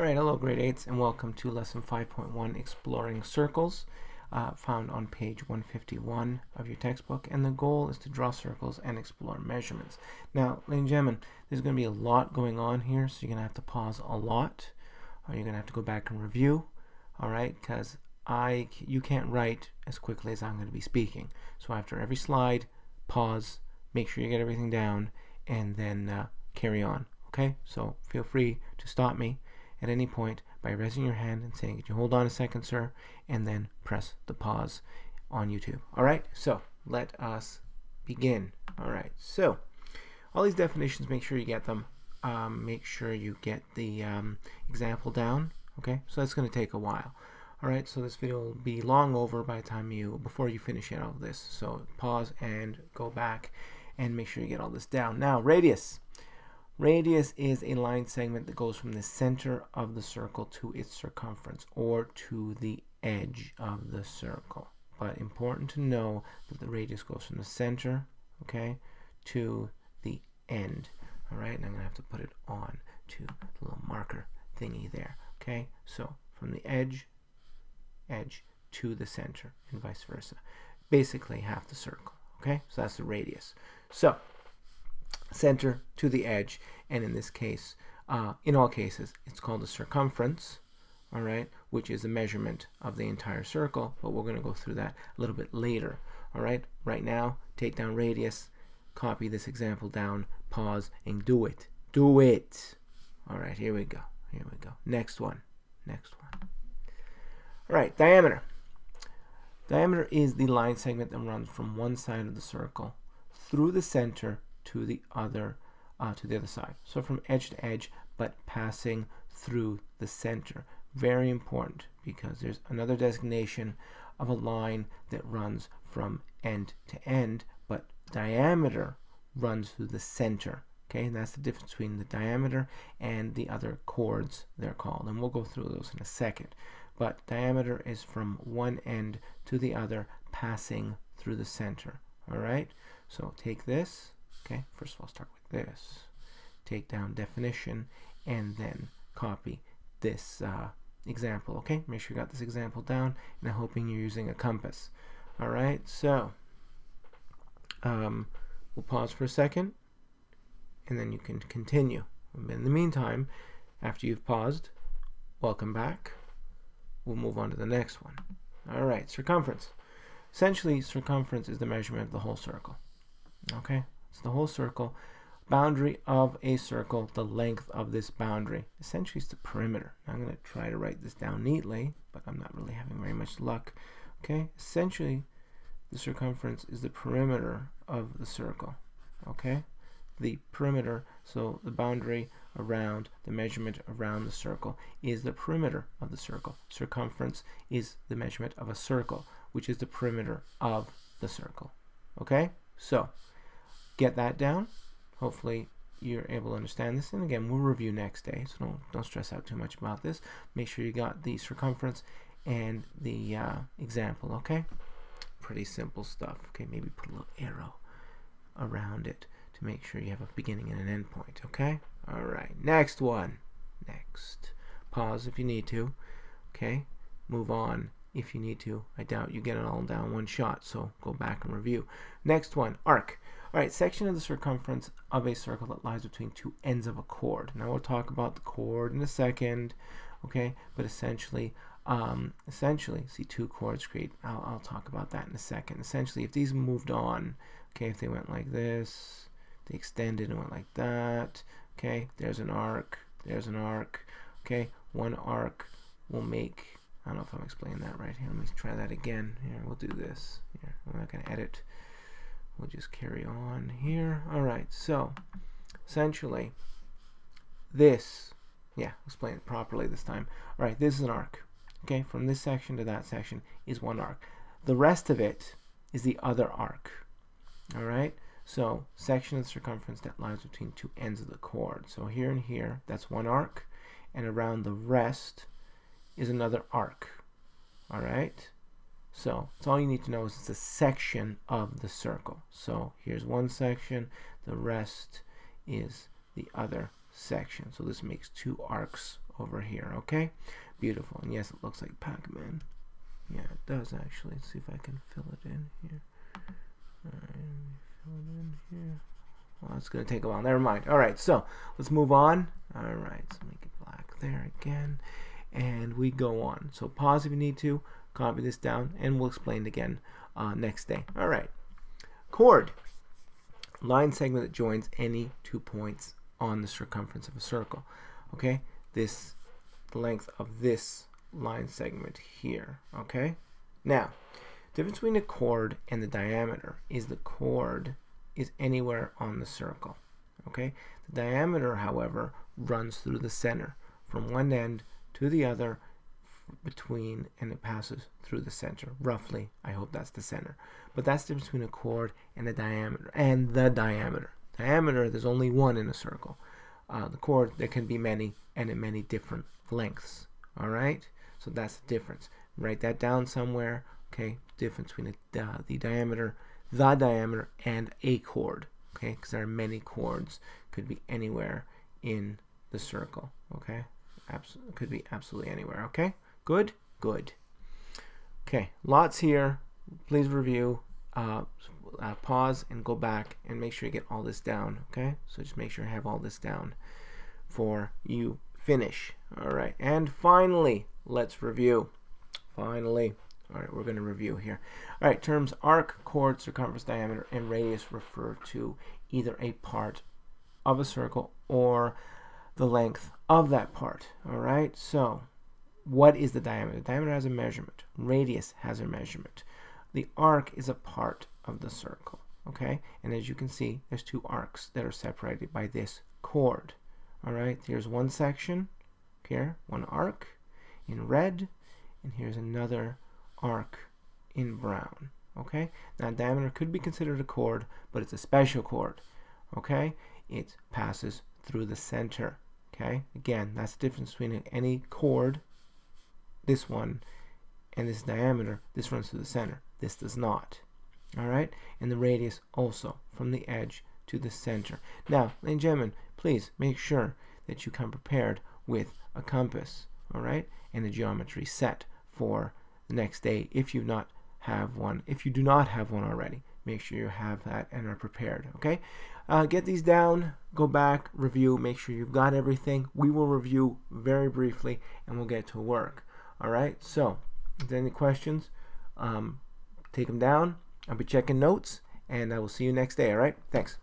Alright, hello grade 8s and welcome to lesson 5.1 Exploring Circles uh, found on page 151 of your textbook and the goal is to draw circles and explore measurements. Now, ladies and gentlemen, there's going to be a lot going on here so you're going to have to pause a lot or you're going to have to go back and review, alright, because I you can't write as quickly as I'm going to be speaking. So after every slide, pause, make sure you get everything down and then uh, carry on, okay? So feel free to stop me at any point by raising your hand and saying, Could you hold on a second, sir? And then press the pause on YouTube. All right, so let us begin. All right, so all these definitions, make sure you get them. Um, make sure you get the um, example down. Okay, so that's going to take a while. All right, so this video will be long over by the time you, before you finish it all this. So pause and go back and make sure you get all this down. Now, radius. Radius is a line segment that goes from the center of the circle to its circumference or to the edge of the circle. But important to know that the radius goes from the center, okay, to the end. All right, and I'm going to have to put it on to the little marker thingy there. Okay, so from the edge, edge to the center and vice versa. Basically half the circle. Okay, so that's the radius. So center to the edge, and in this case, uh, in all cases, it's called the circumference, all right, which is the measurement of the entire circle, but we're going to go through that a little bit later, all right? Right now, take down radius, copy this example down, pause, and do it. Do it. All right, here we go. Here we go. Next one. Next one. All right, diameter. Diameter is the line segment that runs from one side of the circle through the center to the other uh, to the other side. So from edge to edge, but passing through the center. Very important because there's another designation of a line that runs from end to end, but diameter runs through the center. Okay, and that's the difference between the diameter and the other chords they're called. And we'll go through those in a second. But diameter is from one end to the other, passing through the center. All right, so take this Okay, first of all, start with this. Take down definition and then copy this uh, example. Okay, make sure you got this example down and I'm hoping you're using a compass. All right, so um, we'll pause for a second and then you can continue. In the meantime, after you've paused, welcome back. We'll move on to the next one. All right, circumference. Essentially, circumference is the measurement of the whole circle. Okay, it's the whole circle. Boundary of a circle, the length of this boundary. Essentially, it's the perimeter. Now, I'm going to try to write this down neatly, but I'm not really having very much luck. Okay, essentially, the circumference is the perimeter of the circle. Okay, the perimeter, so the boundary around, the measurement around the circle is the perimeter of the circle. Circumference is the measurement of a circle, which is the perimeter of the circle. Okay, so get that down. Hopefully you're able to understand this. And again, we'll review next day, so don't, don't stress out too much about this. Make sure you got the circumference and the uh, example, okay? Pretty simple stuff. Okay, maybe put a little arrow around it to make sure you have a beginning and an end point, okay? All right, next one. Next. Pause if you need to, okay? Move on if you need to. I doubt you get it all down one shot, so go back and review. Next one, arc. All right, section of the circumference of a circle that lies between two ends of a chord. Now we'll talk about the chord in a second, okay? But essentially, um, essentially, see two chords create. I'll, I'll talk about that in a second. Essentially, if these moved on, okay, if they went like this, they extended and went like that, okay? There's an arc. There's an arc. Okay, one arc will make. I don't know if I'm explaining that right here. Let me try that again. Here, we'll do this. Here, I'm not going to edit we'll just carry on here. All right, so essentially this, yeah, explain it properly this time. All right, this is an arc. Okay, from this section to that section is one arc. The rest of it is the other arc. All right, so section of the circumference that lies between two ends of the chord. So here and here, that's one arc, and around the rest is another arc. All right, so it's all you need to know is it's a section of the circle. So here's one section, the rest is the other section. So this makes two arcs over here, okay? Beautiful. And yes, it looks like Pac-Man. Yeah, it does actually. Let's see if I can fill it in here. Alright, fill it in here. Well, it's going to take a while. Never mind. All right, so let's move on. All right, so make it black there again. And we go on. So pause if you need to. Copy this down, and we'll explain it again uh, next day. All right. Chord. Line segment that joins any two points on the circumference of a circle. Okay, this the length of this line segment here. Okay, now difference between a chord and the diameter is the chord is anywhere on the circle. Okay, the diameter, however, runs through the center from one end to the other between and it passes through the center. Roughly i hope that's the center. But that's the difference between a chord and a diameter and the diameter. Diameter there's only one in a circle. Uh, the chord there can be many and in many different lengths all right so that's the difference. Write that down somewhere okay? Difference between the, uh, the diameter the diameter and a chord okay? Because there are many chords. Could be anywhere in the circle okay? Abs could be absolutely anywhere okay good? Good. Okay lots here. Please review. Uh, uh, pause and go back and make sure you get all this down okay? So just make sure I have all this down for you. Finish. All right. And finally let's review. Finally. All right, we're going to review here. All right, terms arc, chord, circumference, diameter, and radius refer to either a part of a circle or the length of that part. All right, so what is the diameter? The diameter has a measurement. Radius has a measurement. The arc is a part of the circle. Okay, and as you can see, there's two arcs that are separated by this chord. All right, here's one section here, one arc in red, and here's another arc in brown. Okay, now diameter could be considered a chord, but it's a special chord. Okay, it passes through the center. Okay, again, that's the difference between any chord, this one, and this diameter. This runs through the center. This does not. All right, and the radius also from the edge to the center. Now, ladies and gentlemen, please make sure that you come prepared with a compass. All right, and a geometry set for the next day if you not have one. If you do not have one already, make sure you have that and are prepared. Okay, uh, get these down, go back, review, make sure you've got everything. We will review very briefly and we'll get to work. All right, so if there any questions, um, take them down. I'll be checking notes and I will see you next day. All right, thanks.